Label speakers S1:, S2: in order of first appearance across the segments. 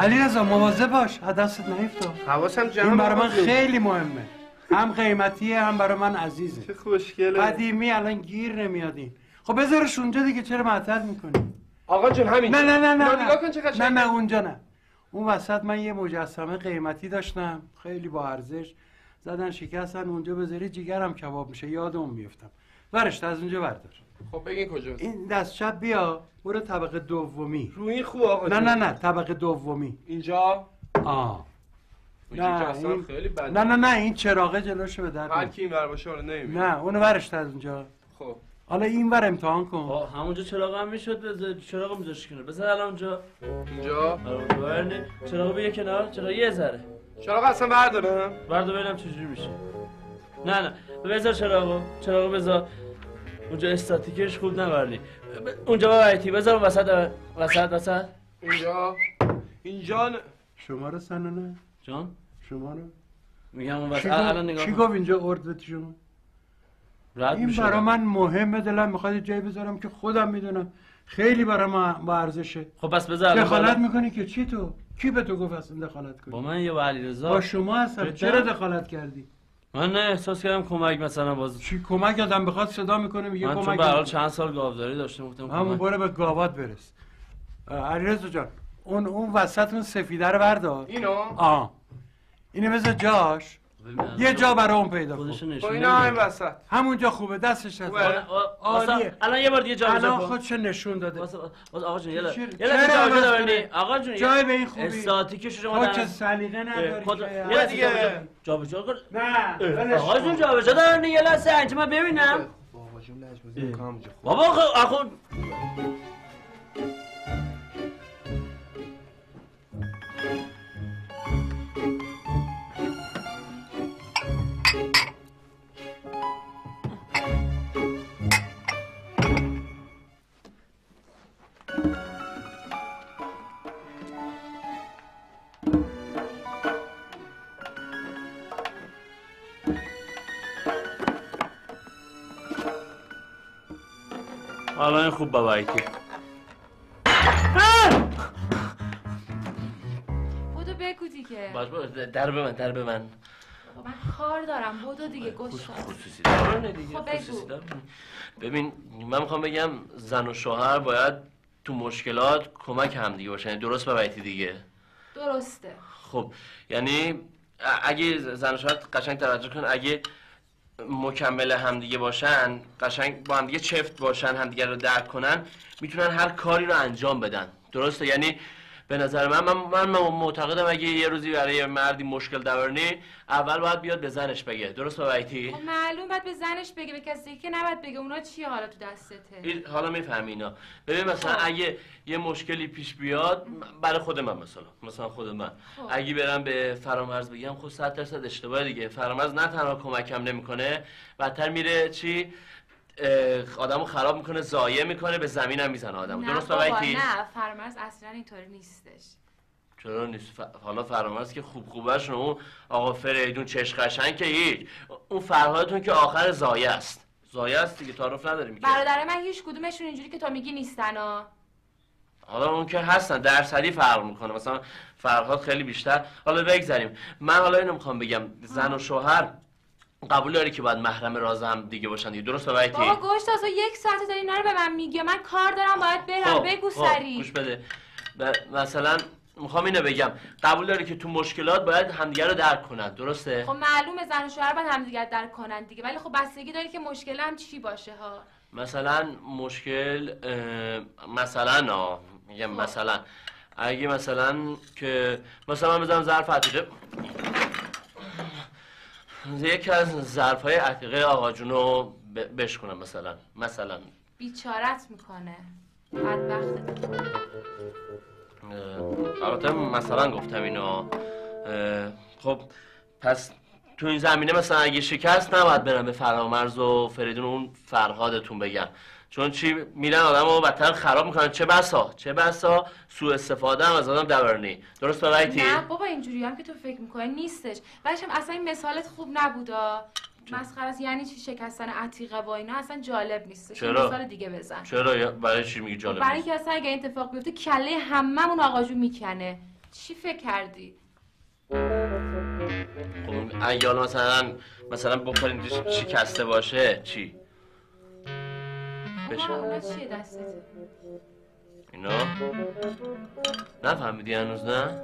S1: علی رضا مواظب باش. دستت نیفتاد
S2: حواسم جمع
S1: این برای من. خیلی مهمه. هم قیمتیه هم برای من عزیزه.
S2: چه خوشگله.
S1: قدیمی الان گیر نمیاد این. خب بذارش اونجا دیگه چرا معطل می‌کنی؟
S2: آقا جون همین.
S1: نه نه نه نه
S2: نگاه کن چه
S1: نه
S2: قشنگه.
S1: نه اونجا نه. اون وسط من یه مجسمه قیمتی داشتم. خیلی با ارزش. زدن شکستن اونجا بذاری جیگرم کباب میشه. یاد اون میفتم ورش از اونجا بردار.
S2: خب بگین کجاست
S1: این دست چپ بیا برو طبقه دومی.
S2: روی این خوب آقا
S1: نه. نه نه طبقه دومی.
S2: اینجا؟
S1: آه.
S2: اینجا
S1: نه این-
S2: خیلی بده
S1: نه نه نه این چراغه جلوشو به در
S2: هر. کی این ور باشه
S1: نه اونو ورش از اونجا
S2: خب.
S1: حالا این ور امتحان کن.
S3: آه همونجا چراغ هم می‌شد بذار چراغ میذاش کنار. بذار الان اونجا.
S2: اینجا؟
S3: آره، چراغ بیا کنار. چراغ یه ذره.
S2: چراغ اصلا بردارم.
S3: بردا ببینم چجوری میشه. نه نه. بذار چراغو. چراغو بذار. اونجا استاتیکش خوب نبردی اونجا ببریتی بذار اون وسط وسط وسط.
S2: اینجا. اینجا
S1: شما رو سنونه؟
S3: جان؟
S1: شما رو؟
S3: میگم اون وسط. الان نگاه
S1: چی. گفت اینجا اردوت شما؟
S3: رد
S1: این برا من مهمه دلم می‌خواد یه جایی بذارم که خودم می‌دونم. خیلی برا من با ارزشه.
S3: خب پس بذار
S1: دخالت. می‌کنی که چی تو؟ کی به تو گفت اصلا دخالت کنی؟
S3: با من یا با علیرضا؟
S1: با شما هستم.
S3: جدا؟
S1: چرا دخالت کردی؟
S3: من نه احساس کردم کمک مثلا باز
S1: چی کمک آدم بخواد صدا می‌کنه میگه
S3: من
S1: کمک
S3: به هر حال
S1: نمی‌کنه.
S3: چند سال گاوداری داشتم گفتم
S1: همون
S3: کمک
S1: برو به گاوات برس علیرضا جان اون اون وسط اون سفیده رو بردار
S2: اینو
S1: آه اینو بذار جاش. یه جا برای اون پیدا کن.
S2: با اینا همین
S3: نمیده.
S2: وسط.
S1: همونجا خوبه دستش هست. عالیه.
S3: الان یه بار دیگه جا
S1: الان خودش نشون داده؟
S3: آقا جون یه لحظه. لحظه؟ آقا جون
S1: جای به این خوبی.
S3: استاتیکش شما
S1: که سلیقه نداری
S3: یه لحظه
S2: دیگه.
S3: جابجا- جابجا کن
S1: نه
S3: آقا جون
S1: کن.
S3: جابجا دارنی یه لحظه من ببینم.
S2: بابا جون اونجا
S3: بابا خب خوب بابایتی
S4: بودو بگو دیگه.
S3: باش باش در به من در به من
S4: با من کار دارم بودو دیگه گوش.
S3: خصوصی دارانه دیگه
S4: خب.
S3: خصوصی دارانه. ببین من می‌خوام بگم زن و شوهر باید تو مشکلات کمک هم دیگه باشن. درست ببایتی دیگه.
S4: درسته.
S3: خب یعنی اگه زن و شوهر قشنگ توجه کن اگه مکمل همدیگه باشن قشنگ با همدیگه چفت باشن همدیگه رو درک کنن می‌تونن هر کاری رو انجام بدن. درسته؟ یعنی به نظر من من, من معتقدم اگه یه روزی برای یه مردی مشکل دورنی اول باید بیاد به زنش بگه. درست بابایتی
S4: خب معلوم باید به زنش بگه به کسی که نباید بگه. اونا چیه حالا تو دستته؟
S3: حالا می‌فهمی اینا. ببین مثلا
S4: خب.
S3: اگه یه مشکلی پیش بیاد برای خود من مثلا. مثلا خود من.
S4: خب.
S3: اگه برم به فرامرز بگم خب صد درصد اشتباه دیگه. فرامرز نه تنها کمکم نمی‌کنه بدتر میره چی؟ آدمو خراب می‌کنه ضایع می‌کنه به زمینم می‌زنه آدمو. درست
S4: بابا نه فرمرز اصلا اینطوری نیستش.
S3: چرا نیست؟ ف- حالا فرامرز که خوب خوبش اون آقا فریدون چش قشنگ که هیچ. اون فرهادتون که آخر زایه است. زایه است دیگه تعارف نداریم که.
S4: برادر من هیچ کدومشون اینجوری که تو میگی نیستن ها.
S3: حالا اون که هستن درصدی فرق می‌کنه. مثلا فرهاد خیلی بیشتر. حالا بگذریم من حالا اینو می‌خوام بگم. زن و شوهر قبول داری که باید محرم راز هم دیگه باشن دیگه؟ درست بابایتی
S4: بابا گوشت تو یک ساعت داری اینا رو به من میگی من کار دارم باید برم بگو
S3: خب،
S4: سری.
S3: گوش بده. ب- مثلا می‌خوام اینو بگم. قبول داری که تو مشکلات باید همدیگه رو درک کنن درسته؟
S4: خب معلومه زن و شوهر باید همدیگر درک کنن دیگه ولی خب بستگی داره که مشکل هم چی باشه ها؟
S3: مثلا مشکل اه، مثلا میگم
S4: خب.
S3: مثلا. اگه مثلا که مثلا من بزنم ظرف عتیقه. یکی از ظرف های عتیقه آقا جونو بشکنم مثلا. مثلا.
S4: بیچارت می‌کنه.
S3: اه، البته مثلا گفتم اینو. خب پس تو این زمینه مثلا اگه شکست نباید برم به فرامرز و فریدون اون فرهادتون بگم. چون چی میرن آدم رو بدتر خراب می‌کنن. چه بسا؟ چه بسا؟ سوء استفاده هم از آدم دورنی درست بابایتی
S4: نه بابا اینجوری هم که تو فکر می‌کنی نیستش. هم اصلا این مثالت خوب نبودا. مسخره است. یعنی چی شکستن عتیقه با اینا؟ اصلا جالب نیستش. یه
S3: چرا؟
S4: مثال دیگه بزن.
S3: چرا؟ برای چی میگی جالب
S4: برای
S3: نیست؟
S4: اینکه اصلا اگه اتفاق بیفته کله هممون آقا جون می‌کنه. چی فکر کردی؟
S3: خب اگه حالا مثلا مثلا بکنید شکسته باشه چی؟ بشه.
S4: آقا چیه دستت؟
S3: اینا؟ نفهمیدی هنوز نه؟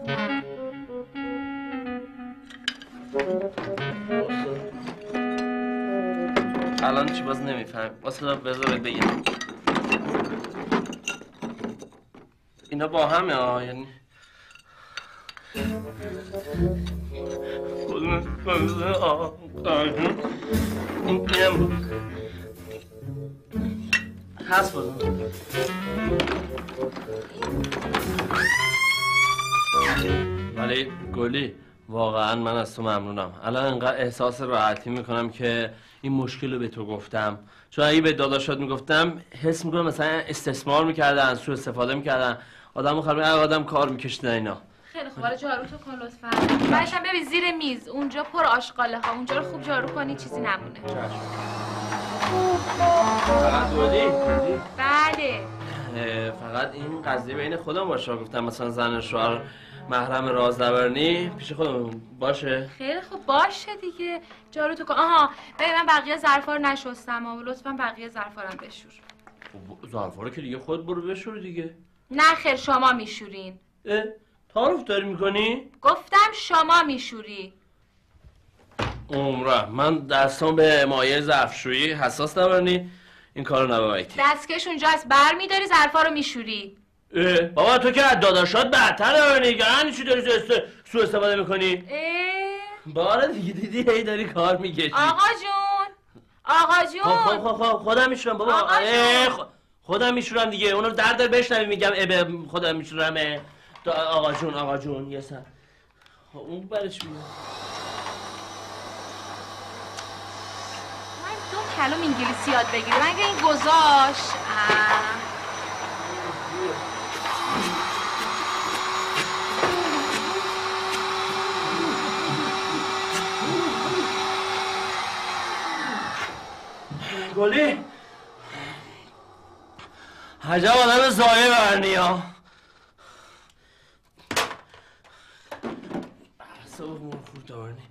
S3: الان چی باز نمیفهم واسه بذار بگم. اینا با همه ها یعنی این هست بازم ولی گلی واقعا من از تو ممنونم. الان انقدر احساس راحتی می‌کنم که این مشکل رو به تو گفتم. چون اگه به داداشات می‌گفتم حس می‌کنم مثلا استثمار می‌کردن سوء استفاده می‌کردن. آدم خرمی آدم کار میکشیدن اینا.
S4: خیلی خوب. حالا جارو تو کن لطفا. بعدش ببین زیر میز اونجا پر آشغاله ها. اونجا رو خوب جارو کنی چیزی نمونه.
S3: فقط گلی
S4: بله.
S3: فقط این قضیه بین خودم باشه. گفتم مثلا زن شوهر محرم رازنبرنی پیش خودمون باشه؟
S4: خیلی خوب باشه دیگه. جارو تو کن. آها ببین من بقیه ظرفا رو نشستم و لطفا بقیه ظرفا رو بشور.
S3: خب، ظرفا رو که دیگه خود برو بشور دیگه.
S4: نه خیر شما میشورین.
S3: اه، تعارف داری می‌کنی؟
S4: گفتم شما میشوری.
S3: عمره من دستان به مایه ظرفشویی حساس نبرنی این کارو نبایتی
S4: دستکش اونجاست بر میداری ظرفا رو میشوری.
S3: بابا تو که از داداشات برتر دارنی یعنی چی داری سو استفاده می‌کنی؟
S4: اه،
S3: باره دیگه دیدی؟ هی داری کار می‌کشی.
S4: آقا جون. آقا
S3: خب خب
S4: جون.
S3: خب خب خودم میشورم بابا.
S4: آقا جون.
S3: خودم میشورم دیگه. اونو در در بشنوی میگم اه به خودم میشورم اه. تو آقا جون آقا جون یه سر. خب اون برای چی
S4: من دو کلم انگلیسی یاد بگیرم اگه این گذاشت.
S3: گلی. عجب آدم زایه برنی ها اعصابمون خورد دارنی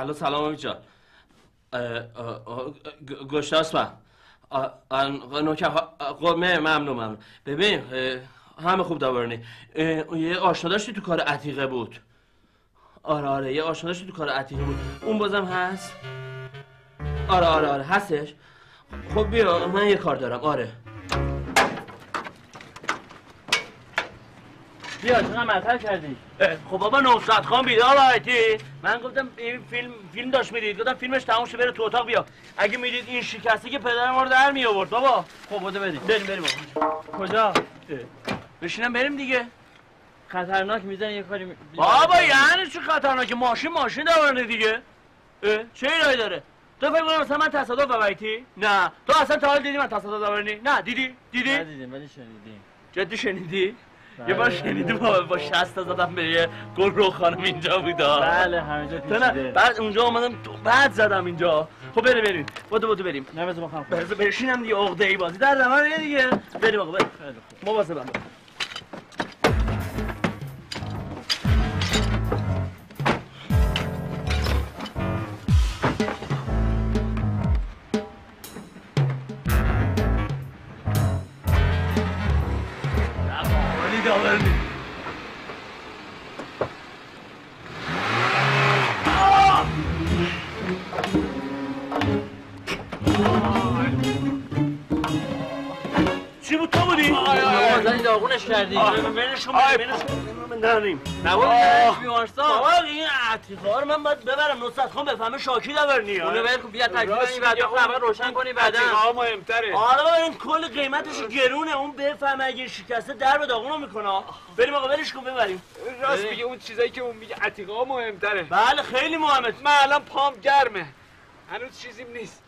S3: الو سلام امید جان. گشتاس من. اه، اه، نوکر ها- اه، مه- ممنون ممنون. ببین همه خوب داورنی. یه آشنا داشتی تو کار عتیقه بود. آره آره یه آشنا داشتی تو کار عتیقه بود. اون بازم هست. آره آره آره هستش. خب بیا من یه کار دارم. آره. بیا چقدر مطل کردی؟ خب بابا نصرت خان بیدار بایتی من گفتم این فیلم فیلم داشت می‌دید گفتم فیلمش تموم شه بره تو اتاق بیا. اگه می‌دید این شکستی که پدر ما رو در می آورد بابا. خب بوده بریم. بریم بریم بابا. کجا؟ بشینم بریم دیگه.
S5: خطرناک می‌زنه یه کاری
S3: بابا یعنی چی خطرناکه؟ ماشین ماشین دورانه دیگه. چه ایرادی داره؟ تو فکر کنم مثلا من تصادف ببریتی نه. تو اصلا تا حال دیدی من تصادف ببرنی نه. دیدی؟ دیدی؟
S5: ندیدیم ولی شنیدیم.
S3: جدی شنیدی؟ یه
S5: بله.
S3: بار شنیدی با با شست تا زدم به یه گل رو خانم اینجا بودا؟
S5: بله همه جا
S3: تو نه
S5: پیچیده.
S3: بعد اونجا اومدم بعد زدم اینجا. خب بریم بریم. بودو بودو بریم.
S5: نه بذار بخوام.
S3: بذار بشینم دیگه عقده ای بازی در زمان دیگه. بریم آقا بریم.
S5: خیلی خوب.
S3: مواظبم. باش.
S5: کردی.
S3: نبود
S5: بیمارستان
S3: بابا این عتیقه رو من باید ببرم. نصرت خان بفهمه شاکی دورنی
S5: اونو ول کن بیا تکلیف این بعد اول روشن کنی بعدا.
S6: عتیقه مهمتره.
S3: آره بابا این کل قیمتش گرونه. اون بفهمه اگه شکسته در به داغونو می‌کنه. بریم آقا ولش کن ببریم.
S6: راست میگه اون چیزایی که اون میگه عتیقه مهمتره.
S3: بله خیلی مهمه.
S6: من الان پام گرمه. هنوز چیزیم نیست.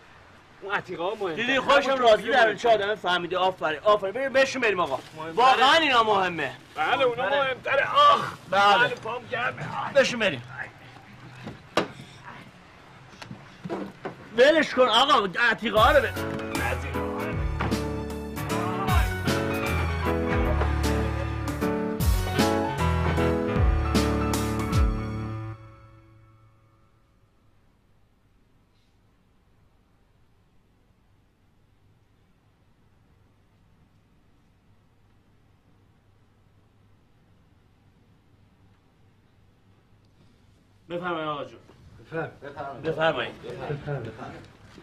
S6: اون عتیقه ها مهمتره.
S3: دیدی خودشم راضی در چه آدم فهمیده. آفرین آفرین. بریم بهشون بریم آقا. واقعا اینا مهمه.
S6: بله اونا مهمتره. آخ
S3: بله.
S6: بله پام گرمه آه.
S3: بهشون بریم. ولش کن آقا عتیقه ها رو بفرمایید آقا جون. بفرمایید.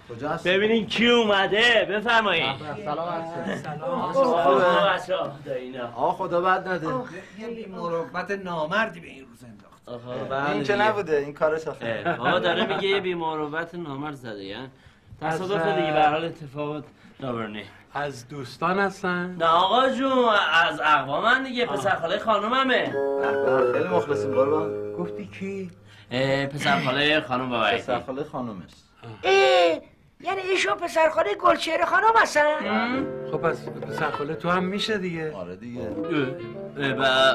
S7: کجا هست؟
S3: ببینین کی اومده. بفرمایید.
S7: سلام
S3: ها، دایینا.
S7: آقا خدا بد نده.
S8: یه مروت نامردی به این روز انداخت.
S7: این که. نبوده این کارش آخه
S3: آقا داره میگه یه بیماروبت نامرد زده یعنی تصادف دیگه به هر حال اتفاق داورنی
S1: از دوستان هستن.
S3: نه آقا جون از اقوامن دیگه پسر خاله خانوممه
S7: خیلی مخلصیم قربان.
S1: گفتی کی؟
S3: اه، پسر خاله خانم بابایی
S7: پسر خاله خانومش
S8: اه. یعنی ایشون پسرخاله گلچهره خانم هستن؟
S1: خب پس پسر خاله تو هم میشه دیگه.
S7: آره دیگه.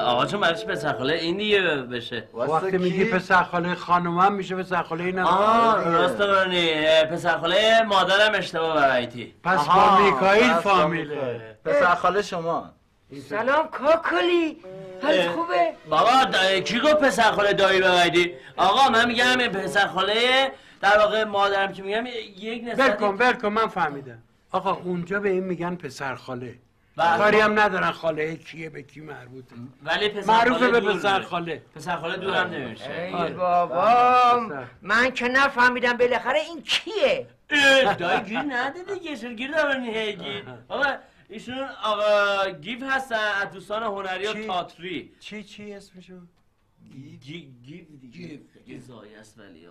S3: آقا جون برایش پسر خاله این دیگه بشه.
S1: وقتی میگی پسر خاله خانم هم میشه پسر خاله اینم
S3: آه راست داورنی پسر خاله مادرم اشتباه برایتی
S1: پس با
S7: با
S1: فامیله
S7: میکائیل. پسر خاله شما.
S8: سلام کاکلی. حالت
S3: اه.
S8: خوبه؟
S3: بابا دا... کی گفت پسر خاله دایی ببایدی آقا من میگم پسر خاله در واقع مادرم که میگم یک نسبت
S1: کن ول کن من فهمیدم. آقا اونجا به این میگن پسر خاله.
S3: بله.
S1: کاری هم ندارن خاله کیه به کی مربوطه.
S3: ولی پسر
S1: معروفه
S3: خاله
S1: به
S3: دور
S1: پسر. خاله.
S3: پسر خاله دورم نمیشه
S8: ای بابا من که نفهمیدم بالاخره این کیه؟
S3: دایی گیر نده دیگه چرا گیر دارن هی گیر؟ آقا ایشون آقا گیو هستن از دوستان هنری و؟ تئاتری.
S1: چی چی اسمشون
S3: گیو؟ گیو. ضایع است ولی.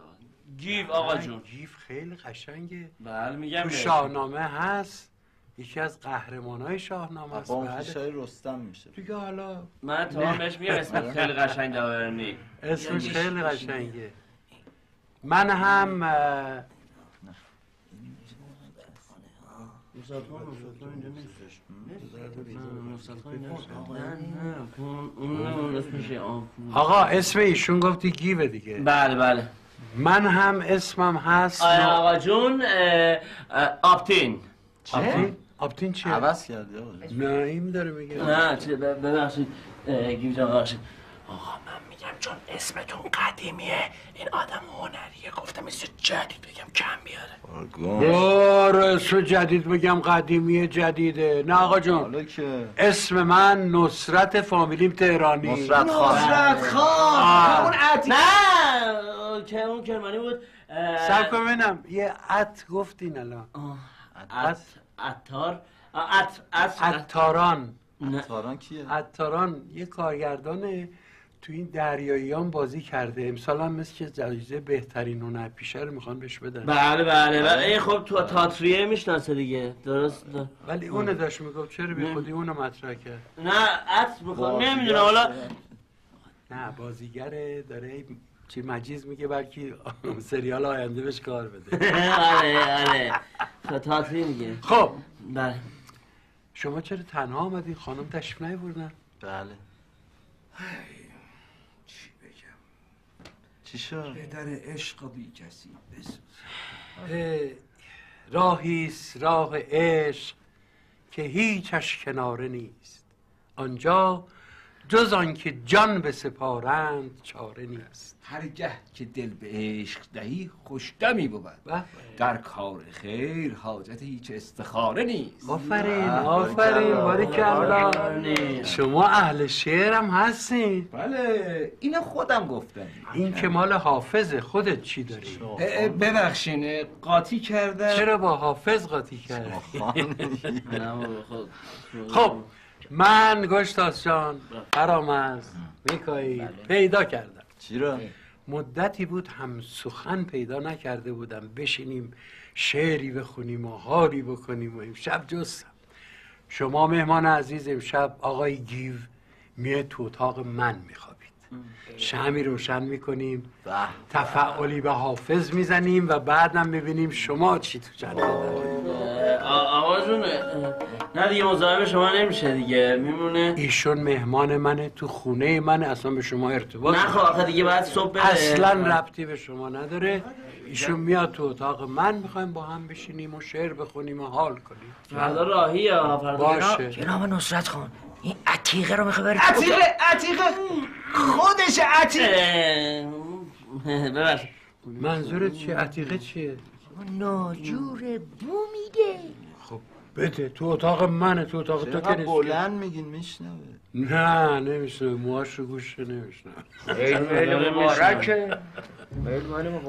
S3: گیو آقا جون.
S1: گیو خیلی قشنگه.
S3: بله میگم
S1: تو. شاهنامه هست. یکی از قهرمان های شاهنامه است.
S7: اون
S1: بله.
S7: رستم میشه.
S1: دیگه حالا
S3: من تا هم بهش میگم اسمت خیلی قشنگ داورنی
S1: اسمش خیلی قشنگه. من هم اه، آقا اسم ایشون. گفتی گیوه دیگه.
S3: بله بله.
S1: من هم اسمم هست.
S3: آقا جون آپتین.
S1: آپتین. آپتین چیه؟
S7: عوض کردی آقا.
S1: نه این داره میگه.
S3: نه چه ببخشید. گیف جان ببخشید. آقا من میگم چون اسمتون قدیمیه این آدم هنریه. گفتم مثل جدید بگم کم بیاره.
S1: برو اسم جدید بگم قدیمی جدیده. نه آقا جون. اسم من نصرت فامیلیم تهرانی.
S7: نصرت خان.
S8: نصرت خان. همون عتیق
S3: نه. که اون کرمانی بود. اه،
S1: سب کن ببینم. یه ات گفتین الان.
S3: ات. اتار. ات. ات.
S1: عطاران
S3: نه.
S7: تاران کیه؟
S1: عطاران یه کارگردانه. تو این دریاییان بازی کرده. امسال هم مثل که جایزه بهترین هنر پیشه رو می‌خوان بهش بدن.
S3: بله بله بله. ای خب تو تاتریه می‌شناسه دیگه. درست؟
S1: ولی اونو داشت می‌گفت چرا بی خودی اونو مطرح کرد؟
S3: نه ات می‌خوام نمی‌دونم. حالا
S1: نه بازیگره داره چی مجیز میگه بلکه سریال آینده بهش کار بده.
S3: آره آره. تا تاتری میگه.
S1: خب.
S3: بله.
S1: شما چرا تنها آمدین؟ خانم تشریف نیوردن
S7: بله.
S8: چی
S7: شد؟
S8: پدر عشق بی کسی بسوز
S1: اه، راهیست راه عشق که هیچش کناره نیست آنجا جز آنکه جان به سپارند چاره نیست.
S9: هرگه که دل به عشق دهی خوشدمی بود. در کار خیر حاجت هیچ استخاره نیست.
S1: آفرین آفرین باریکلا شما اهل شعرم هستین.
S9: بله اینو خودم گفتم.
S1: این که مال حافظه خودت چی داری؟
S9: ببخشین قاطی کردم.
S1: چرا با حافظ قاطی کردی؟
S3: خب.
S1: خب من گشتاس جان فرامز میکایی پیدا کردم.
S7: چی رو؟
S1: مدتی بود هم سخن پیدا نکرده بودم. بشینیم شعری بخونیم و حالی بکنیم و امشب جستم شما مهمان عزیز امشب آقای گیو میه تو اتاق من میخوابید. شمی روشن می‌کنیم. تفعالی به. حافظ می‌زنیم و بعدم ببینیم شما چی تو جنگل دارید
S3: آقا جون نه دیگه مزاحم شما نمیشه دیگه میمونه.
S1: ایشون مهمان منه تو خونه منه اصلا به شما ارتباط
S3: نه خب آخه دیگه بعد صبح بره.
S1: اصلا ربطی به شما نداره. ایشون میاد تو اتاق من می‌خوایم با هم بشینیم و شعر بخونیم و حال کنیم.
S3: فردا راهی ها فردا
S1: باشه.
S8: جناب نصرت خان این عتیقه رو می‌خوای بری
S7: عتیقه عتیقه خودش عتیقه
S3: ببخشید.
S1: منظورت چیه؟ عتیقه چیه؟
S8: ناجور بو میده
S1: بده. تو اتاق منه تو اتاق تو که
S7: بلند میگین؟ میشنوه.
S1: نه نمیشنه موهاش رو گوش نمیشنه
S6: مبارکه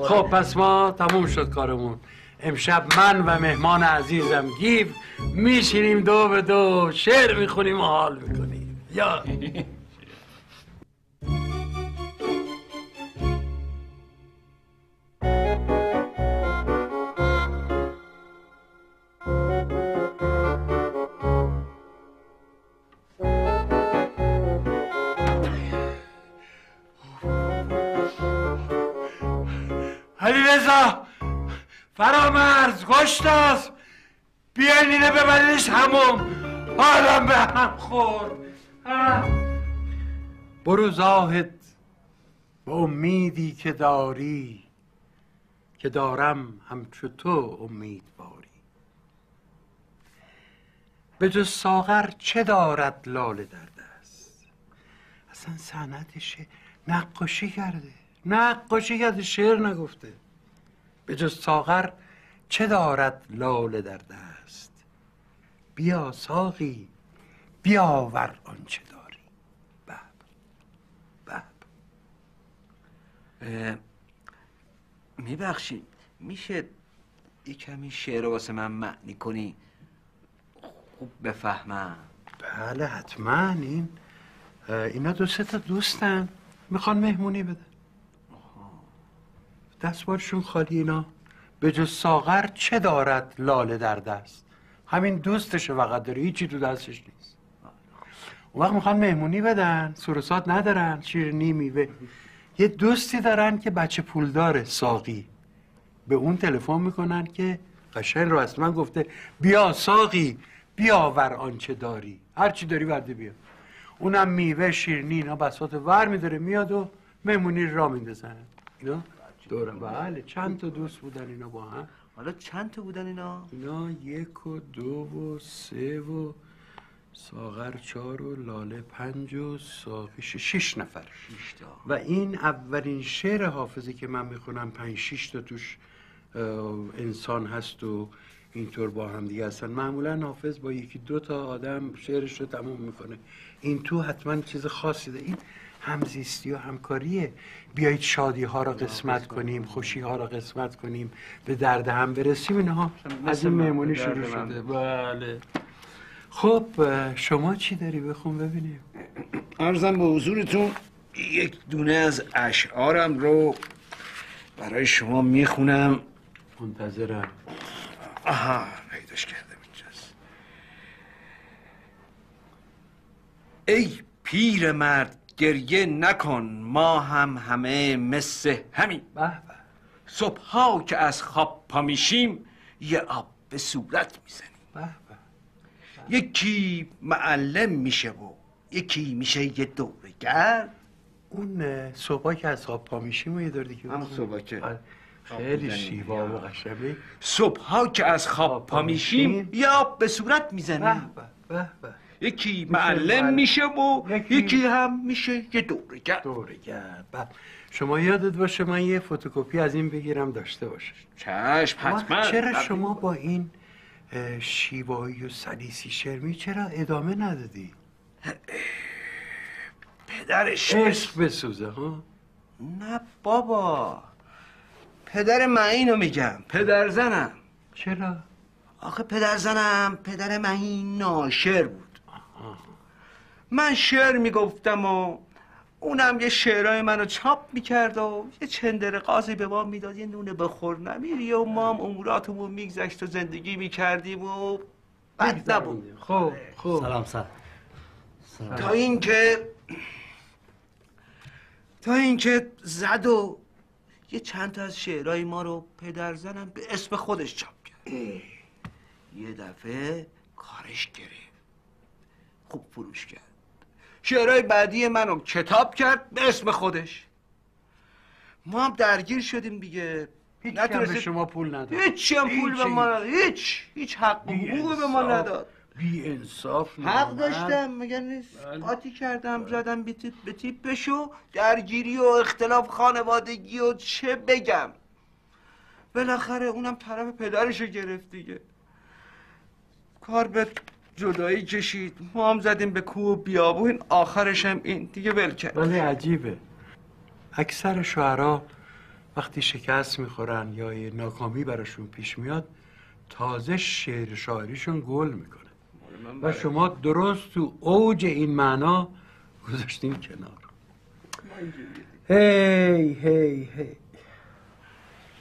S1: خب پس ما تموم شد کارمون. امشب من و مهمان عزیزم گیو میشینیم دو به دو شعر می‌خونیم و حال می‌کنیم. یا علی رضا فرامرز گشتاس بیاین اینه ببریش هموم حالم به هم خورد. اه. برو زاهد به امیدی که داری که دارم همچو تو امیدواری به جز ساغر چه دارد لاله در دست؟ اصلا صنعتشه نقاشی کرده. نقاشی کرده شعر نگفته. به جز ساغر چه دارد لاله در دست؟ بیا ساقی بیاور آنچه داری. بب بب.
S9: میبخشید میشه یه کمی شعر واسه من معنی کنی؟ خوب بفهمم.
S1: بله حتما. این اینا دو سه تا دوستن. می‌خوان مهمونی بدن. دستبارشون خالی اینا. به جز ساغر چه دارد لاله در دست؟ همین دوستشه فقط داره هیچی تو دستش نیست. اون وقت می‌خوان مهمونی بدن سروسات ندارن شیرینی میوه یه دوستی دارن که بچه پول داره ساقی. به اون تلفن می‌کنن که قشنگ رو من گفته بیا ساقی بیاور آنچه داری. هر چی داری ورده بیا. اونم میوه شیرینی اینا بساط ور میداره میاد و مهمونی را میندازن. اینا دوره بله چند تا دوست بودن اینا با هم؟
S9: حالا چند تا بودن اینا؟
S1: اینا یک و دو و سه و ساغر چهار و لاله پنج و ساقی شش, نفر.
S9: شش تا.
S1: و این اولین شعر حافظی که من می‌خونم پنج شش تا توش انسان هست و اینطور با هم دیگه هستن. معمولا حافظ با یکی دو تا آدم شعرش رو تموم می‌کنه. این تو حتما چیز خاصی ده این همزیستی و همکاریه. بیایید شادی ها را قسمت کنیم خوشی ها را قسمت کنیم به درد هم برسیم. اینها از این مهمونی شروع شده. بله. خب شما چی داری؟ بخون ببینیم.
S6: ارزم به حضورتون یک دونه از اشعارم رو برای شما می‌خونم.
S1: منتظرم.
S6: آها پیداش کردم اینجاست. ای پیر مرد گریه نکن ما هم همه مثل همین
S1: به
S6: صبحها که از خواب پا میشیم یه آب به صورت می‌زنیم. یکی معلم میشه و یکی میشه یه دورگر.
S1: اون صبح که از خواب پا میشیم و یه دور دیگه
S6: همون. صبح که
S1: آره. خیلی شیوا و قشنگه.
S6: صبحها که از خواب پا میشیم یه آب به صورت می‌زنیم.
S1: به به به.
S6: یکی
S1: معلم.
S6: میشه و
S1: یکی-
S6: یکی هم میشه یه دورگر
S1: دوره گرد بعد شما یادت باشه من یه فتوکپی از این بگیرم داشته باشه.
S6: چشم حتما.
S1: چرا شما با این شیوایی و سلیسی شرمی چرا ادامه ندادی؟
S6: پدرش
S1: عشق بسوزه ها؟
S6: نه بابا. پدر من اینو میگم. پدر زنم.
S1: چرا؟
S6: آخه پدر زنم پدر من این ناشر بود. من شعر می‌گفتم و اونم یه شعرهای منو چاپ می‌کرد و یه چندر قاضی به ما می‌داد یه نونه بخور. نمیری و ما هم اموراتمون میگذشت و زندگی می‌کردیم و بد نبود.
S1: خب خب
S3: سلام سلام.
S6: تا اینکه تا اینکه زد و یه چند تا از شعرهای ما رو پدر زنم به اسم خودش چاپ کرد. یه دفعه کارش گرفت. خوب فروش کرد. شعرهای بعدی منو کتاب کرد به اسم خودش. ما هم درگیر شدیم دیگه.
S1: هیچ به شما پول نداد.
S6: هیچی هم پول به ما نداد. هیچ هیچ حق و حقوقی به ما نداد.
S1: بی انصاف
S6: حق داشتم مگر نیست؟ قاطی کردم زدم به تیپ به درگیری و اختلاف خانوادگی و چه بگم. بالاخره اونم طرف پدرشو گرفت دیگه. کار به جدایی کشید. ما هم زدیم به کوه بیابون آخرش هم این. دیگه ول کرد.
S1: ولی عجیبه. اکثر شعرا وقتی شکست می‌خورن یا یه ناکامی براشون پیش میاد تازه شعر شاعریشون گل می‌کنه. و شما درست تو اوج این معنا گذاشتین کنار. هی هی هی.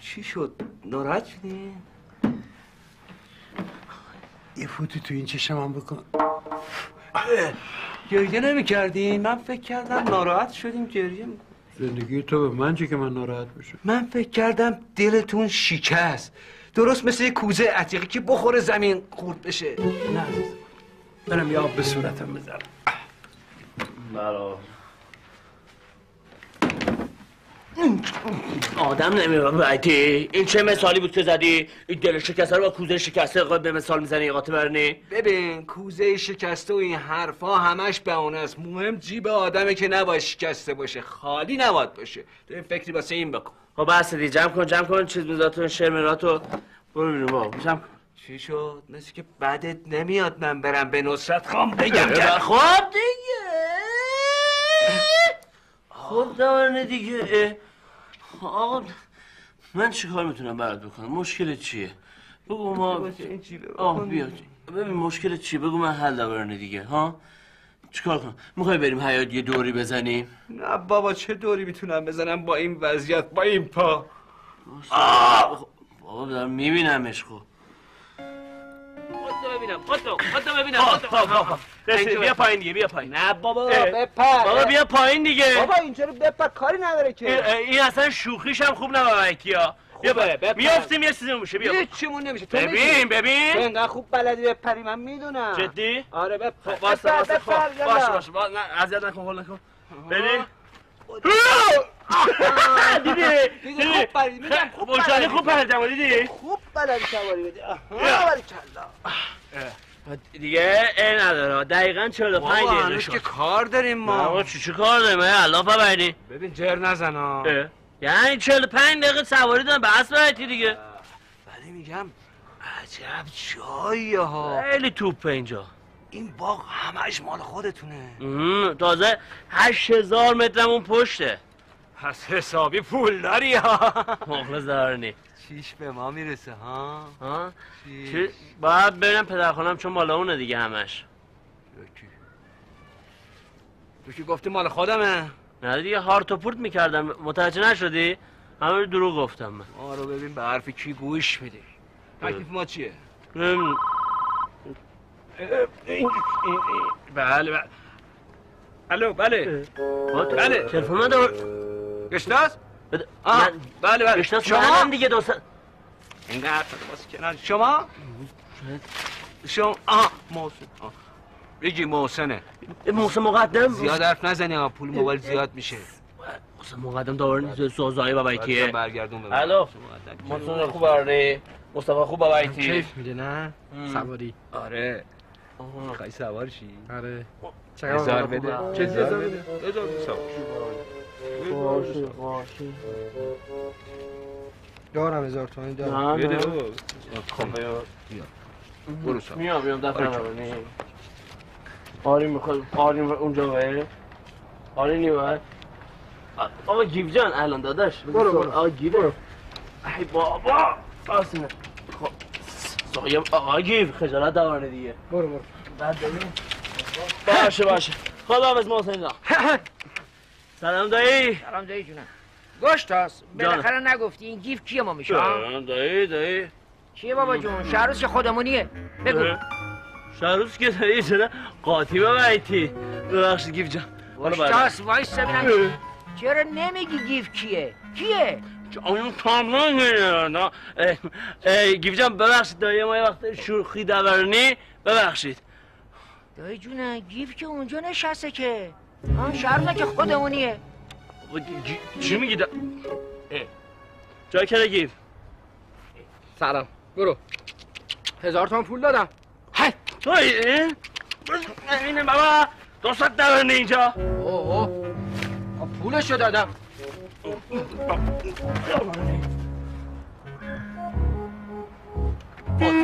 S6: چی شد؟ ناراحت شدی؟
S1: یه فوتی تو این چشم هم بکن.
S6: گریه نمی کردین من فکر کردم ناراحت شدیم. گریه
S1: زندگی تو به من چه که من ناراحت بشم
S6: من فکر کردم دلتون شکست. درست مثل یه کوزه عتیقی که بخوره زمین خورد بشه.
S1: نه. عزیزم. برم یه آب به صورتم بذارم.
S3: برا. آدم نمیره بیتی این چه مثالی بود که زدی؟ این دل شکسته رو با کوزه شکسته به مثال می‌زنی یه قاطی برنی؟
S6: ببین کوزه شکسته و این حرفا همش بهونه است. مهم جیب آدمه که نباید شکسته باشه خالی نباید باشه. تو این فکری واسه این بکن.
S3: خب بس دی جمع کن جمع کن. چیز میزاتون شعر مراتو برو ببینیم بابا جمع کن.
S6: چی شد؟ مثل که بعدت نمیاد من برم به نصرت خام بگم
S3: خب دیگه. خب دارنه دیگه. آقا من چیکار می‌تونم برات بکنم؟ مشکل چیه؟ بگو ما آه بیا. ببین مشکل چیه؟ بگو من حل دارنه دیگه ها؟ چیکار کنم؟ می‌خوای بریم حیات یه دوری بزنیم؟
S6: نه بابا چه دوری می‌تونم بزنم با این وضعیت با این پا؟
S3: خب، بابا دارم میبینمش خب. خودتو ببینم خودتو خودتو ببینم خودتو بیا پایین دیگه بیا پایین.
S6: نه بابا. بپر.
S3: بابا بیا پایین دیگه.
S6: بابا اینجا رو بپر کاری نداره که.
S3: این اصلا شوخیش هم خوب نباید ها بیا. میافتیم یه چیزی میشه بیا.
S6: چیمون نمیشه. تو می‌دونی.
S3: ببین.
S6: تو
S3: ببین
S6: انقدر خوب بلدی بپری من می‌دونم.
S3: جدی؟
S6: آره بپر.
S3: خب خب. باشه باشه. با- نه اذیت نکن هول نکن. ببین. دیدی؟
S6: دیدی؟ خوب پریدی میگم خوب پریدی.
S3: خوب دیدی؟
S6: خوب بلدی سواری بدی آها
S3: دیگه ای نداره. دقیقا 45
S6: بابا
S3: دقیقه
S6: هنوز
S3: شد.
S6: که کار داریم
S3: آقا
S6: ما
S3: چی چی کار داریم؟ الاف ببری
S6: ببین جر نزن ها.
S3: یعنی 45 دقیقه سواری دارم به اسب بایدی دیگه
S6: ولی میگم عجب جاییه ها.
S3: خیلی توپه اینجا.
S6: این باغ همش مال خودتونه.
S3: تازه 8000 مترم اون پشته.
S6: پس حسابی پول داری ها؟
S3: مخلص دارنی
S6: چیش به ما می‌رسه ها؟
S3: ها؟
S6: چی؟
S3: باید ببینم پدرخونم چون مال اونه دیگه همش.
S6: تو که گفتی مال خودمه.
S3: نه دیگه هارت و پورت می‌کردم. متوجه نشدی؟ همه رو دروغ گفتم من.
S6: ما رو ببین به حرف کی گوش میدی. تکلیف ما چیه. بله بله. الو بله. بله.
S3: تلفن من دار
S6: گشتاس
S3: بده-
S6: آه.
S3: من-
S6: بله بله.
S3: بشناس
S6: شما؟
S3: منم دیگه دوست
S6: اینقدر باز کنار. شما؟ شما؟ آه محسن. آه. بگی محسنه.
S3: محسن مقدم.
S6: زیاد حرف نزنی ها پول موبایل زیاد میشه.
S3: محسن مقدم دار نیست سوزایی بابا
S6: بعد
S3: ایتیه
S6: برگردون ببر.
S3: الو.
S6: محسن
S3: خوب آره مصطفی خوب بابا ایتی
S7: کیف میده نه. سواری.
S6: آره. می‌خوای سوار شی؟
S7: آره.
S6: هزار بده.
S7: چه
S6: هزار بده.
S3: باشه باشه.
S7: دارم هزار تومانی دارم.
S6: بده بابا. برو
S3: میام میام دفعه نبرنی آری می‌خواد آری اونجا بره آری نیوه آقا گیف جان الان داداش
S7: برو، برو.
S3: آقا گیف ای بابا آسینه خب سایم آقا گیف خجالت دوانه دیگه.
S7: برو برو.
S3: بعد باشه باشه. خدا حافظ محسن سلام دایی.
S8: سلام دایی جونم. گشتاس. بالاخره نگفتی این گیف کیه ما میشه
S3: دایی دایی.
S8: کیه بابا جون؟ شهروز که خودمونیه. بگو.
S3: شهروز که دایی چرا قاطی به بیتی ببخشید گیف جان. حالا بعد.
S8: گشتاس وایس ببینم. چرا نمیگی گیف کیه؟ کیه؟
S3: اون کامران نه گیف جان ببخشید دایی ما یه وقت شوخی دورانی ببخشید.
S8: دایی جونه گیف که اونجا نشسته که. آن شرطه که خودمونیه
S3: چی میگی دا... جای گیف
S7: سلام. برو. هزار تومن پول دادم.
S3: هی این؟ اینه بابا دوست دورانی اینجا.
S7: اوه اوه. پولشو دادم.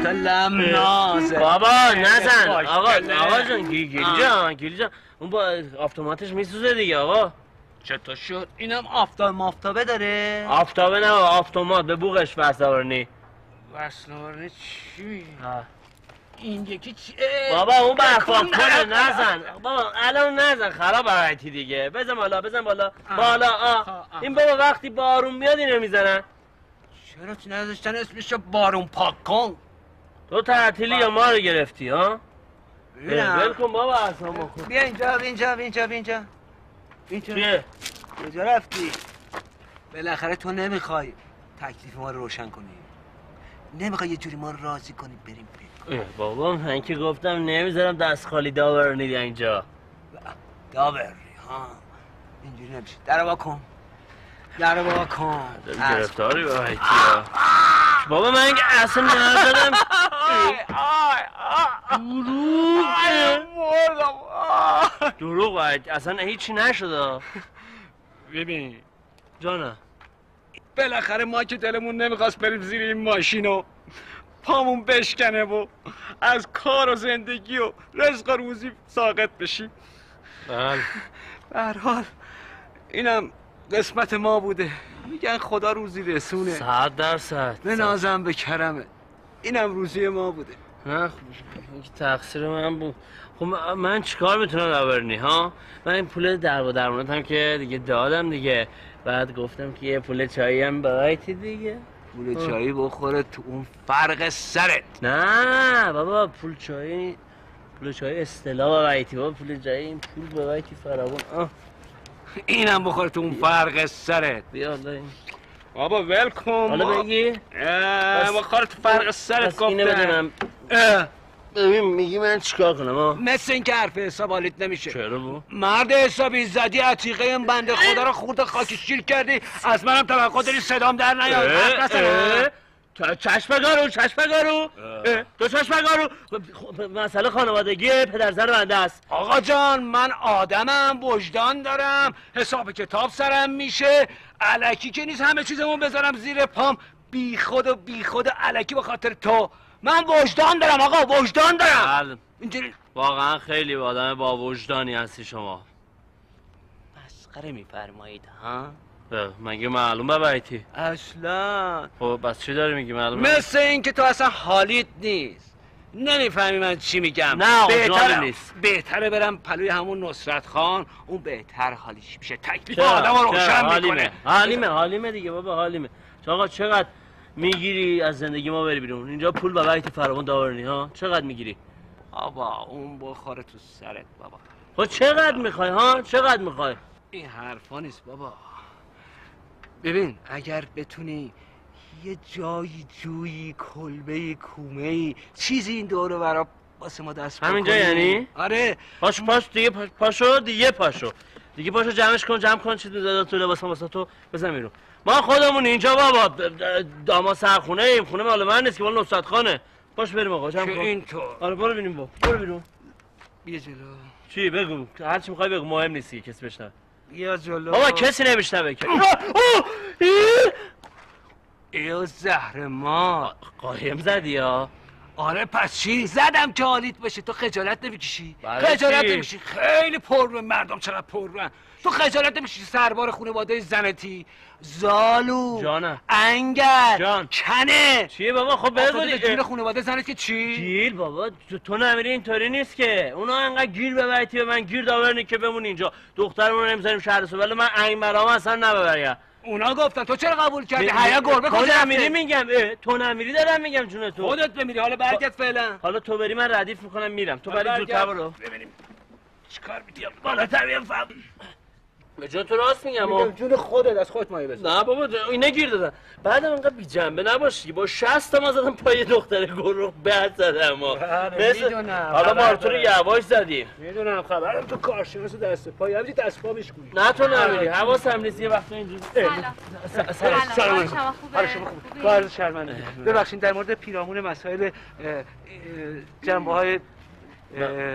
S6: قتلم نازه
S3: بابا نزن آقا. آقا جان گی- گیری جان گیری جان. اون با آفتوماتش میسوزه دیگه آقا.
S6: چطور شد؟ اینم آفتاب مافتابه داره.
S3: آفتابه نه آفتومات به بوقش وصلوارنی
S6: وصلواره چی. این یکی چیه
S3: بابا اون برفا کنه
S6: نه.
S3: نزن بابا الان نزن خراب برایتی دیگه. بزن بالا بزن بالا. بالا آه. این بابا وقتی بارون میاد اینو می‌زنن.
S6: چرا چی نذاشتن اسمشو بارون پاک کن.
S3: تو تعطیلی یا ما رو گرفتی ها؟
S6: ببینم.
S3: کن بابا اصلا
S6: بیا اینجا بیا اینجا بیا اینجا بیا اینجا. اینجا.
S3: چیه؟
S6: کجا رفتی؟ بالاخره تو نمی‌خوای تکلیف ما رو روشن کنی. نمی‌خوای یه جوری ما رو راضی کنی بریم بریم
S3: بابا من که گفتم نمی‌ذارم دست خالی داورنی اینجا.
S6: داوری ها. اینجوری نمیشه. در کن. در وا کن.
S3: گرفتاری بابا. بابا من که اصلا نزدم دروغه دروغ باید اصلا هیچی نشده.
S6: ببین
S3: جانم
S6: بالاخره ما که دلمون نمی‌خواست بریم زیر این ماشینو پامون بشکنه و از کار و زندگی و رزق و روزی ساقط بشیم.
S3: بله.
S6: به هر حال اینم قسمت ما بوده. میگن خدا روزی رسونه.
S3: صد درصد.
S6: نازم به کرمه. اینم روزی ما بوده.
S3: نه خب، این که تقصیر من بود. خب من- چیکار می‌تونم داورنی ها؟ من این پول در و درمونت هم که دیگه دادم دیگه. بعد گفتم که یه پول چایی هم برایتی دیگه.
S6: پول چایی بخوره تو اون فرق سرت.
S3: نه بابا پول چای پول چای اصطلاح برایتی بابا پول چای این پول برایتی فراوان. آه.
S6: اینم بخوره تو اون فرق سرت.
S3: بیا
S6: بابا ول کن.
S3: حالا بگی.
S6: کار تو فرق سرت گفتم
S3: ببین میگی من چیکار کنم ها
S6: مثل این که حرف حساب حالیت نمیشه.
S3: چرا بو
S6: مرد حسابی زدی عتیقه این بنده خدا رو خورده خاکی شیر کردی. از منم توقع داری صدام در نیاد.
S3: چشمگارو چشمگارو. تو چشمگارو. خب، مسئله خانوادگی پدر زن بنده است.
S6: آقا جان من آدمم وجدان دارم. حساب کتاب سرم میشه. علکی که نیست همه چیزمون بذارم زیر پام. بی خود و بی خود علکی به خاطر تو. من وجدان دارم آقا وجدان دارم.
S3: بله.
S6: اینجوری
S3: واقعا خیلی آدم با وجدانی هستی شما.
S6: مسخره میفرمایید ها؟
S3: مگه معلوم ببایتی
S6: اصلا.
S3: خب بس چی داری میگی معلومه؟
S6: مثل این که تو اصلا حالیت نیست. نمی‌فهمی من چی میگم.
S3: نه،
S6: بهتره
S3: جالب نیست.
S6: بهتره برم پلوی همون نصرت خان. اون بهتر حالیش میشه. تکلیف؟ آدم رو؟ روشن می‌کنه.
S3: حالیمه. حالیمه دیگه بابا حالیمه. آقا چقدر می‌گیری از زندگی ما بری بیرون؟ اینجا پول و بایت فراوان داورنی ها؟ چقدر می‌گیری؟
S6: بابا اون بخوره تو سرت بابا.
S3: خب چقدر می‌خوای ها؟ چقدر می‌خوای؟
S6: این حرفا نیست بابا. ببین اگر بتونی یه جایی جویی کلبه کومه چیزی این دوره برا واسه ما دست
S3: همینجا. یعنی؟
S6: آره.
S3: پاش پاش دیگه پاش پاشو دیگه پاشو. دیگه پاشو جمعش کن جمع کن چی داده تو لباسم واسه تو بزن بیرون. ما خودمون اینجا بابا داما سرخونه ایم خونه مال من نیست که مال نصرت خانه. باش بریم آقا جمع کن.
S6: اینطور؟
S3: آره برو ببینیم با برو بیرون.
S6: بیا جلو.
S3: چی؟ بگو. هر چی می‌خوای بگو مهم نیستی کسی بشنوه.
S6: بیا جلو.
S3: بابا کسی نمیشنوه که
S6: ایو زهر ما
S3: قایم زدی یا؟
S6: آره پس چی؟ زدم که حالیت باشه تو خجالت نمی‌کشی. خجالت
S3: چی؟
S6: نمی‌کشی. خیلی پر مردم چقدر پر تو خجالت نمی‌کشی سربار خانواده زنتی؟ زالو
S3: جانم.
S6: انگل
S3: جان.
S6: کنه.
S3: چیه بابا؟ خب بگو
S6: جون خانواده زنت که چی؟
S3: گیر بابا تو, تو نمیری اینطوری نیست که. اونا انقدر گیر ببریتی به من گیر داورنی که بمون اینجا. دخترمون رو نمی‌ذاریم شهر سو ولی من این برام اصلا نببریم
S6: اونا گفتن تو چرا قبول کردی؟ حیا گربه کجا
S3: نمیری؟ میگم. تو نمیری دارم میگم جون تو.
S6: خودت بمیری. حالا برگرد فعلا.
S3: حالا تو بری من ردیف می‌کنم میرم. تو بری زودتر. برو.
S6: ببینیم. چیکار می‌کنی؟ بالاتر بیام فهم.
S3: به جون تو راست میگم
S7: میگم جون خودت از خودت مایه بزن.
S3: نه بابا اینا گیر دادن. بعدم انقدر بی جنبه نباشی با 60 تا ما زدم پای دختر گروه بعد زدم ما
S7: بله، می‌دونم.
S3: حالا
S7: خبر
S3: مارتو رو. یواش زدیم.
S7: می‌دونم خبرم تو کارشناس دست پای. همینجوری دست پا میشکنی
S3: نه تو نمیری. حواسم نیست. یه وقتا اینجوری
S4: سلام.
S7: سلام.
S4: شما خوبه؟ خوبی؟
S7: کار شرمنده. ببخشید در مورد پیرامون مسائل جنبه های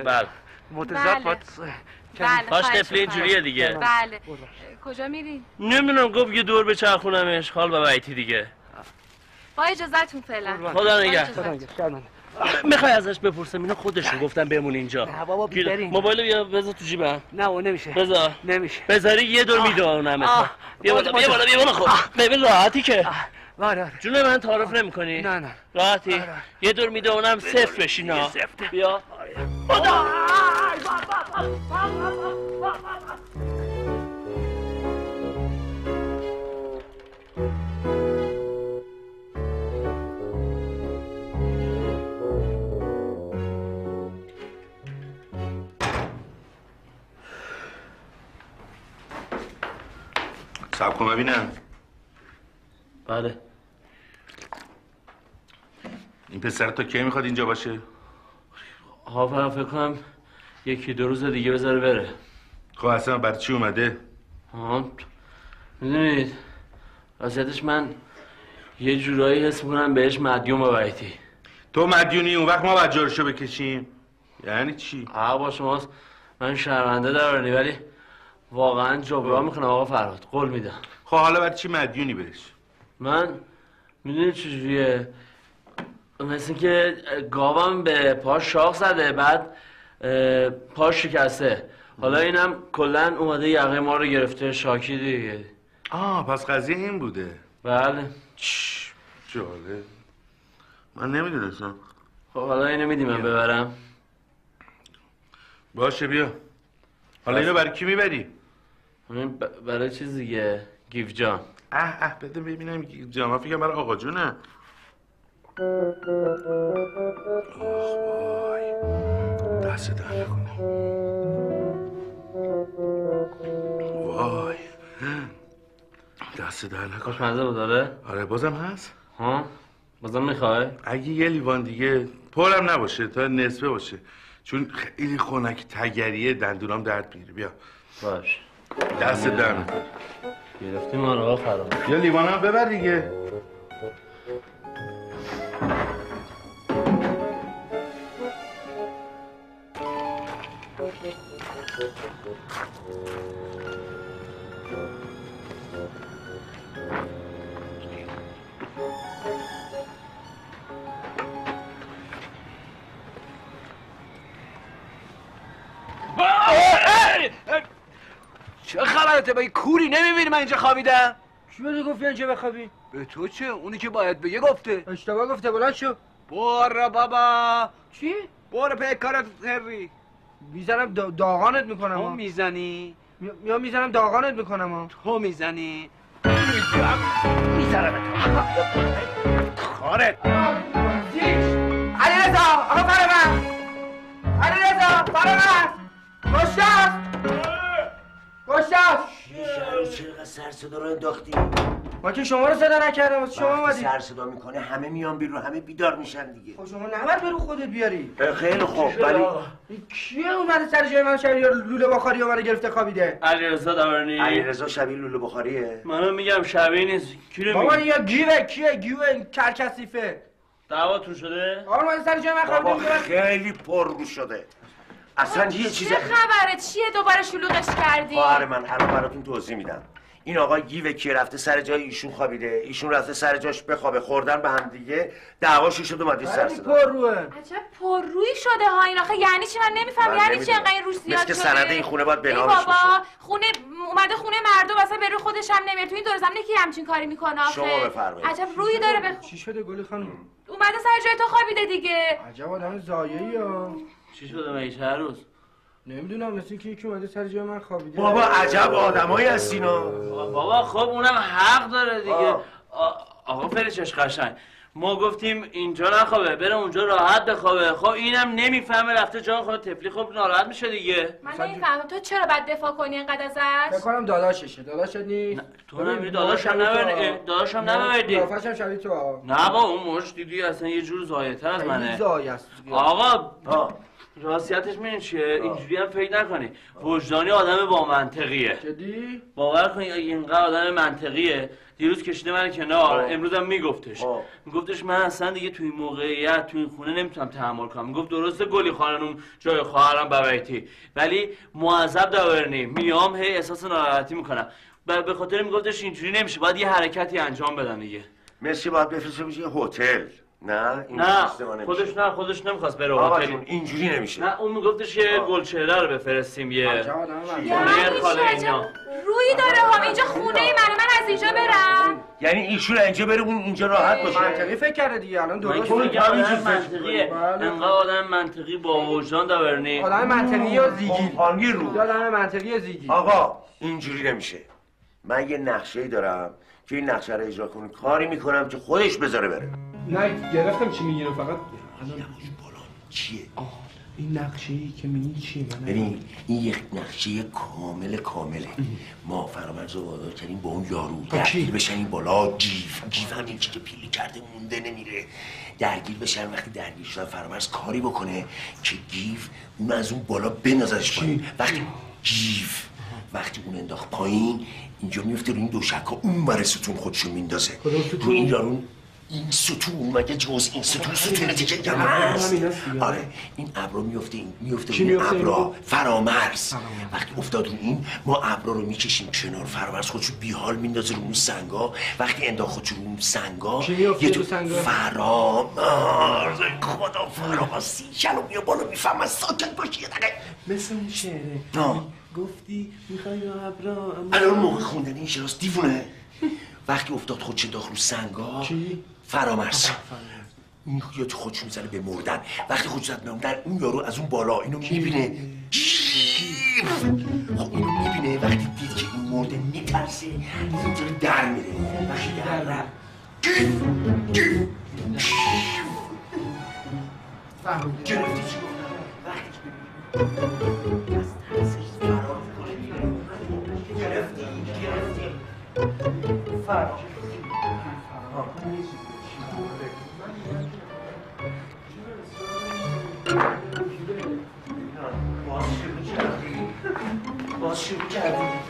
S3: بله.
S7: متضاد
S4: بله.
S3: طفلی
S4: می‌کنم.
S3: اینجوریه دیگه.
S4: بله. کجا میری؟
S3: نمی‌دونم گفت یه دور به چرخونمش خال به بیتی دیگه.
S4: با اجازهتون فعلا.
S3: خدا نگه می‌خوای ازش بپرسم؟ اینا خودشون گفتن بمون اینجا.
S7: نه بابا.
S3: موبایل بیا بذار تو جیبم.
S7: نه اون نمیشه.
S3: بذار.
S7: نمیشه.
S3: بذاری یه دور می‌دونم. بیا بالا بیا بالا بیا بالا خب. ببین راحتی که.
S7: آره
S3: جون من تعارف نمی‌کنی؟
S7: نه نه.
S3: راحتی.
S7: آره.
S3: یه دور می‌دونم صفر بشینا.
S7: سفته.
S3: بیا.
S10: سب کن ببینم.
S3: بله.
S10: این پسر تا کی می‌خواد اینجا باشه؟
S3: حافظم فکر کنم یکی دو روز دیگه بذاره بره.
S10: خب اصلا برای چی اومده؟
S3: آها می‌دونید وضعیتش من یه جورایی حس می‌کنم بهش مدیوم بایتی
S10: تو مدیونی اون وقت ما باید جارشو بکشیم. یعنی چی؟
S3: حق با شماست. من شرمنده دارانی ولی واقعا جبران می‌کنم. آقا فرهاد قول میدم.
S10: خب حالا برای چی مدیونی بهش؟
S3: من می‌دونی چجوریه؟ مثل که گاوم به پاش شاخ زده بعد پاش شکسته. حالا اینم کلا اومده یقه ما رو گرفته شاکی دیگه.
S10: آه پس قضیه این بوده.
S3: بله.
S10: چش، جالب. من نمی‌دونستم.
S3: خب حالا اینو میدی من ببرم.
S10: باشه بیا. حالا اینو برای کی می‌بری؟
S3: ب- برای چیز دیگه گیف جان.
S10: اه اه بده ببینم جاما فکرم برای آقا جونه. وای. دست در وای دست در نکنه
S3: خوشمزه بود داره
S10: آره بازم هست.
S3: ها؟ بازم می‌خوای؟
S10: اگه یه لیوان دیگه پرم نباشه تا نصفه باشه. چون خیلی خنک تگریه دندونام درد می‌گیره. بیا.
S3: باش.
S10: دست در نکنه
S3: گرفتی ما رو آقا فرهاد
S10: یا لیوانم ببر دیگه.
S6: چه خبرته؟ با کوری نمی‌بینی من اینجا خوابیدم؟
S7: چی بودی گفتی اینجا بخوابی؟
S6: به تو چه؟ اونی که باید بگه گفته.
S7: اشتباه گفته بلند شو.
S6: برو بابا.
S7: چی؟
S6: برو په کارت هری
S7: می‌زنم دا- داغانت
S6: تو
S7: می‌کنم
S6: می‌زنی؟
S7: می- یا می‌زنم داغانت می‌کنم
S6: تو می‌زنی؟
S7: علی رضا آقا فرمان. علی رضا فرمان.
S11: چرا سر صدا رو انداختی؟
S7: ما که شما رو صدا نکردم واسه شما اومدی
S11: سر صدا می‌کنه همه میان بیرون همه بیدار میشن دیگه.
S7: خب شما نباید برو خودت بیاری.
S11: خیلی خوب ولی
S7: کیه اومده سر جای من شبیه لوله بخاری اومده گرفته خوابیده؟
S3: علیرضا دارانی
S11: علیرضا شبیه لولو بخاریه.
S3: منم میگم شبیه نیست. کی رو
S7: بابا یا گیوه کیه؟ گیوه این کرکسیفه.
S3: دعواتون شده؟
S7: آقا اومده سر جای من خوابیده میگه
S11: خیلی پرگوش شده. اصلا یه چیز
S4: چه خبره؟ چیه دوباره شلوغش کردی؟
S11: خواهر من الان براتون توضیح میدم. این آقا گیو کی رفته سر جای ایشون خوابیده. ایشون رفته سر جاش بخوابه. خوردن به هم دیگه. دعواشو شد اومدی سر صدا.
S7: پر روه
S4: عجب پررویی شده ها. این آخه یعنی چی؟ من نمیفهم.
S11: من
S4: یعنی چی. انقدر این روش زیاد شده؟
S11: سنده این خونه باید
S4: ای
S11: بنامش
S4: بابا
S11: بشه
S4: خونه اومده خونه مردم اصلا به روی خودش هم نمیره تو این دور زمینه کی همچین کاری می‌کنه آخه؟
S11: شما بفرمایید.
S4: عجب روی داره به
S7: چی شده گلی خانم؟
S4: اومده سر جای تو خوابیده دیگه.
S7: عجب آدم زایه‌ای ها.
S3: چی شده مگه؟ روز؟
S7: نمی‌دونم مثل اینکه یکی اومده سر جای من خوابیده.
S11: بابا عجب آدمایی هستین ها.
S3: بابا خب اونم حق داره دیگه.
S11: آه.
S3: آقا فریچش قشنگ. ما گفتیم اینجا نخوابه بره اونجا راحت بخوابه. خب اینم نمی‌فهمه رفته جان خود تفلی خب ناراحت میشه دیگه.
S4: من نمی‌فهمم. تو چرا باید دفاع کنی اینقدر
S7: فکر
S4: ازش
S7: کنم داداششه. داداشت نیست.
S3: تو نمیری داداشم نبردی داداشم نبردی
S7: قیافه‌ش شبیه تو.
S3: نه با اون مش دیدی اصلا یه جور زایتر از منه.
S7: زایه است.
S3: آقا راستیتش می‌دونی چیه؟ اینجوری هم فکر نکنی. وجدانی آدم با منطقیه
S7: جدی؟
S3: باور کنی اینقدر آدم منطقیه. دیروز کشیده من کنار. امروز هم میگفتش. میگفتش من اصلا دیگه توی این موقعیت توی این خونه نمی‌تونم تحمل کنم. می‌گفت درسته گلی خانم جای خواهرم ببیتی ولی معذب داورنی میام هی احساس ناراحتی می‌کنم. به خاطر میگفتش اینجوری نمیشه. باید یه حرکتی انجام بدن دیگه.
S11: مسی باید بفرسته یه هتل. نه این
S3: نه. خودش نه خودش نمی‌خواست بره
S11: آقا
S3: هتل.
S11: جون اینجوری نمیشه.
S3: نه اون میگفتش یه. گلچهره رو بفرستیم یه
S4: یعنی
S3: خاله
S4: چه
S3: اینا.
S4: روی داره هم اینجا خونه منه من از اینجا برم.
S11: یعنی ایشون اینجا بره اون اینجا راحت باشه.
S7: منطقی فکر کرده دیگه الان
S3: من
S7: درست
S3: که
S11: چیز فکر
S3: منطقیه.
S7: بله.
S3: انقدر آدم منطقی با وجدان داورنی
S7: آدم منطقی و زیگی؟
S11: رو.
S7: آدم منطقی و زیگی؟
S11: آقا اینجوری نمیشه. من یه نقشه دارم که این نقشه رو اجرا کنی کاری می‌کنم که خودش بذاره بره.
S2: نه گرفتم چی میگی رو فقط.
S11: چیه؟
S2: این نقشه ای که میگی چیه؟ من
S11: ببین این یک نقشه کامل کامله. ما فرامرز رو وادار کردیم با اون یارو. درگیر بشن این بالا. گیو گیو هم این که پیلی کرده مونده نمیره. درگیر بشن وقتی درگیر شدن فرامرز کاری بکنه که گیو اون از اون بالا بندازدش پایین. وقتی گیو وقتی اون انداخت پایین اینجا میفته رو این دوشک اون بر ستون خودشو میندازه. رو این یارو این ستون مگه جز این ستون ستون دیگه. هم هست. آره این ابرا میفته این میفته
S2: میفته
S11: ابرا؟ فرامرز. وقتی افتاد رو این ما ابرا رو می‌کشیم کنار. فرامرز خودشو بیحال میندازه رو اون سنگا. وقتی انداخت خودشو رو اون سنگا یه تو؟ فرامرز. خدا فرامرز سیشلو میو بالا می‌فهمن ساکت باشی یه دقیقه.
S2: مثل اون شعره. گفتی می‌خوای ابرا
S11: الان موقع خوندن این شراست دیوونه. وقتی افتاد خودش انداخت رو سنگا؟ فرامرز. این تو خودش می‌زنه به مردن. وقتی خودش زد مردن اون یارو از اون بالا اینو می‌بینه. خب اینو می‌بینه. وقتی دید که این مرده میترسه اینجوری در میره. وقتی در رفت. گرفتی چی وقتی از ترسش فرار می‌کنه. گرفتی گرفتی فرار باز شروع چرا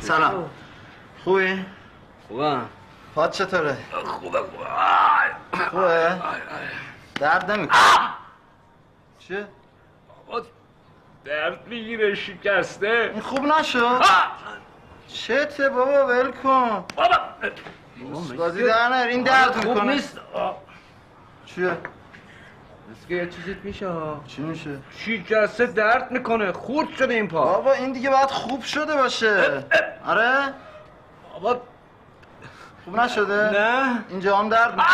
S12: سلام. خوبی؟
S7: خوبه
S12: پات چطوره؟
S11: خوبه
S12: خوبه؟ درد نمی‌کنه چیه؟
S2: درد می‌گیره شکسته.
S12: این خوب نشد؟ چته بابا ول کن.
S2: بابا.
S12: بازی در نر این درد
S7: خوب
S12: می‌کنه.
S7: نیست.
S12: چیه؟
S7: مثل که یه چیزیت میشه
S12: چی میشه؟
S7: شکسته درد می‌کنه خورد شده این پا.
S12: بابا این دیگه باید خوب شده باشه. آره؟
S7: بابا.
S12: خوب نشده؟
S7: نه.
S12: اینجا هم درد می‌کنه.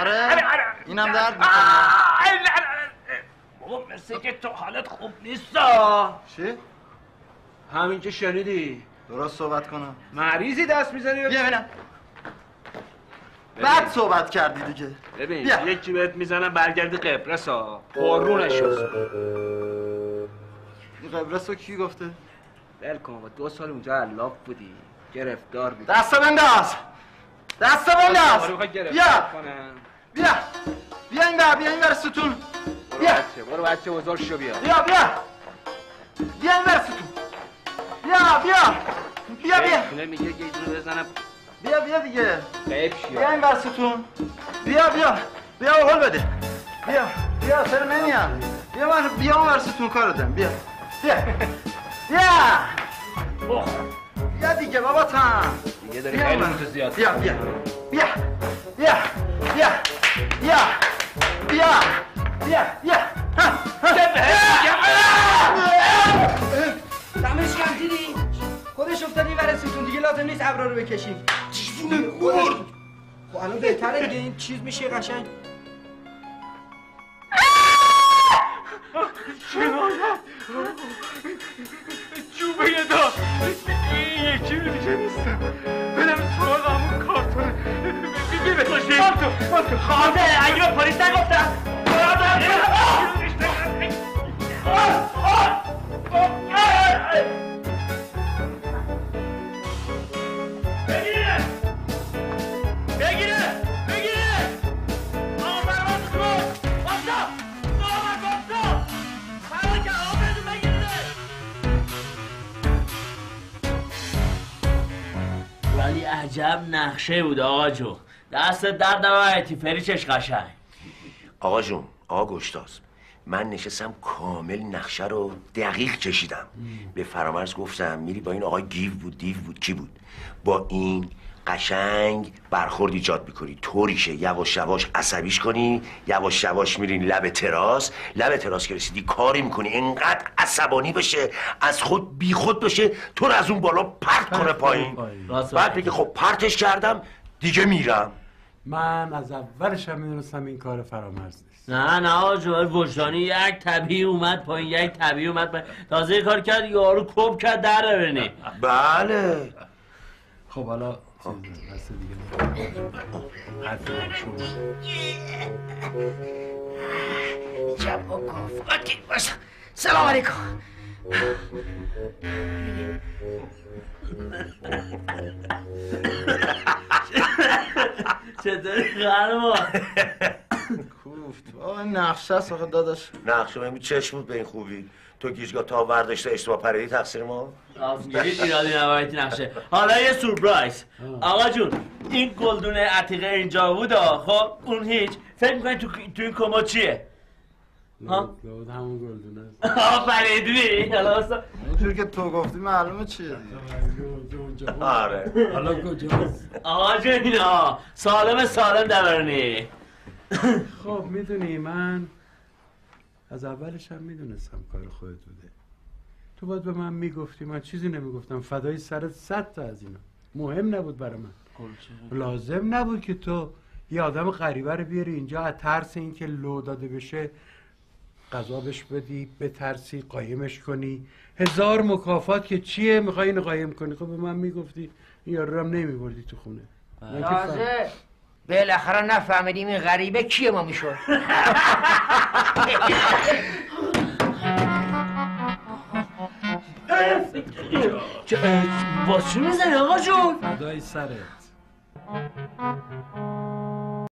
S12: آره؟ اینم درد می‌کنه.
S7: بابا مثل که تو حالت خوب نیست
S12: چی؟
S7: همین که شنیدی.
S12: درست صحبت کنم.
S7: مریضی دست می‌زنی.
S12: بیا ببینم بعد صحبت کردی دیگه.
S7: ببین
S12: بیا.
S7: یکی بهت می‌زنم برگردی قبرس ها قرونش
S12: قبرس رو کی گفته؟
S7: ول کن بابا دو سال اونجا علاف بودی. گرفتار بودی.
S12: دستا بنداز. دستا بنداز.
S7: می‌خوای
S12: بیا. بیا. بیا این بر بیا این بر ستون. بیا.
S7: برو بچه بزرگ شو بیا.
S12: بیا بیا. بیا این بر ستون. بیا بیا. بیا بیا.
S7: تونه میگه یه بزنم.
S12: بیا بیا دیگه.
S7: قیب
S12: بیا این بر ستون بیا بیا. بیا حال بده. بیا بیا سر نمیاد بیا من بیا اون بر ستون کار دارم. بیا. بیا. بیا. بیا دیگه بابا تام.
S7: دیگه داری
S12: بیا
S7: خیلی زیاد
S12: بیا بیا. بیا. بیا. بیا. بیا. بیا. بیا. بیا.
S7: دمش کم دیدی خودش افتادی ور ستون. دیگه لازم نیست ابرا رو بکشیم
S11: دیوونه مرد
S7: خب الان بهتره دیگه این چیز میشه قشنگ
S2: جوبه یه دا این یکی رو دیگه نیستم بدم سراغ همون کارتونه بی مانتو مانتو خواهده اگه به پلیس نگفتم بگیره
S3: نقشه بود آقا جو دست درد نبایدی فریچش قشنگ.
S11: آقا جون آقا گشتاز. من نشستم کامل نقشه رو دقیق کشیدم. به فرامرز گفتم میری با این آقای گیو بود دیو بود کی بود؟ با این قشنگ برخورد ایجاد می‌کنی. طوریشه یواش یواش عصبیش کنی یواش یواش میرین لب تراس. لب تراس که رسیدی کاری می‌کنی. اینقدر عصبانی بشه از خود بی خود بشه تو رو از اون بالا پرت کنه پایین. بعد بگه خب پرتش کردم دیگه میرم.
S1: من از اولش هم می‌دونستم این کار فرامرز نیست.
S3: نه نه جو وجدانی یک طبیعی اومد پایین یک طبیعی اومد پایین. تازه کار کرد یارو کب کرد در
S11: بله.
S1: خب حالا دست دیگه حرفی نشون.
S8: جب و گفت سلام علیکم.
S3: چطوری قهرمان
S12: آقا نقشه است آقا داداش.
S11: نقشه من چشم بود به این خوبی. تو گیجگاه تا برداشته اشتباه پریدی تقصیر ما؟
S3: هیچ ایرادی نبایدی نقشه. حالا یه سورپرایز. آقا جون این گلدون عتیقه اینجا بود. خب اون هیچ. فکر می‌کنی تو, تو این کمد چیه؟ ها؟
S1: همون گلدونه است.
S3: آفرین دیدی حالا اصلا
S12: اینجور که تو گفتی معلومه چیه دیگه.
S11: آره.
S1: حالا کجاست؟
S3: آقا جون اینا سالم سالم دورنی
S1: خب می‌دونی من از اولش هم می‌دونستم کار خودت بوده. تو باید به من می‌گفتی من چیزی نمی‌گفتم. فدای سرت صد تا از اینا. مهم نبود برای من. لازم نبود که تو یه آدم غریبه رو بیاری اینجا. از ترس اینکه لو داده بشه غذا بهش بدی بترسی قایمش کنی. هزار مکافات که چیه؟ می‌خوای اینو قایم کنی. خب به من می‌گفتی این یارو رو هم نمیبردی تو خونه.
S8: بالاخره نفهمیدیم این غریبه کیه ما می‌شد.
S3: باز چی می‌زنی آقا جون؟
S1: فدای سرت.